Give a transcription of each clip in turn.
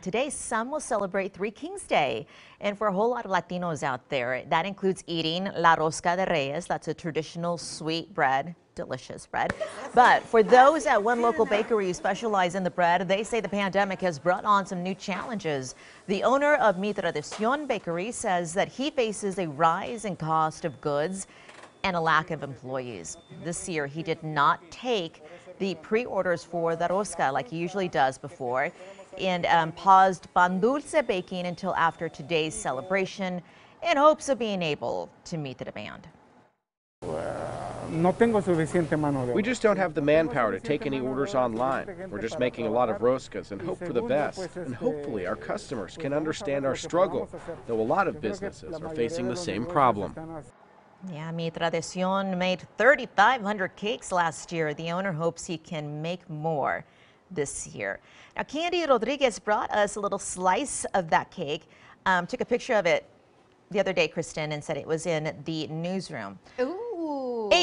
Today, some will celebrate Three Kings Day. And for a whole lot of Latinos out there, that includes eating La Rosca de Reyes. That's a traditional sweet bread, delicious bread. But for those at one local bakery who specialize in the bread, they say the pandemic has brought on some new challenges. The owner of Mi Tradicion Bakery says that he faces a rise in cost of goods and a lack of employees. This year, he did not take the pre-orders for the rosca like he usually does before and um, paused pan dulce baking until after today's celebration in hopes of being able to meet the demand. No tengo suficiente mano de We just don't have the manpower to take any orders online. We're just making a lot of roscas and hope for the best. And hopefully our customers can understand our struggle, though a lot of businesses are facing the same problem. Yeah, Mi Tradicion made 3,500 cakes last year. The owner hopes he can make more this year. Now, Candy Rodriguez brought us a little slice of that cake. Um, took a picture of it the other day, Kristen, and said it was in the newsroom. Ooh.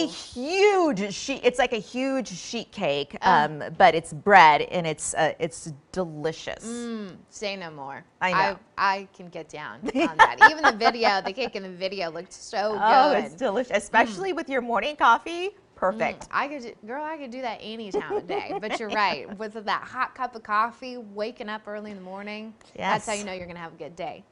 A huge sheet. It's like a huge sheet cake, um, but it's bread and it's uh, it's delicious. Mm, say no more. I know. I, I can get down on that. Even the video, the cake in the video looked so good. Oh, it's delicious, especially with your morning coffee. Perfect. Mm, I could, do- girl, I could do that any time of day. But you're right. With that hot cup of coffee, waking up early in the morning, that's how you know you're going to have a good day.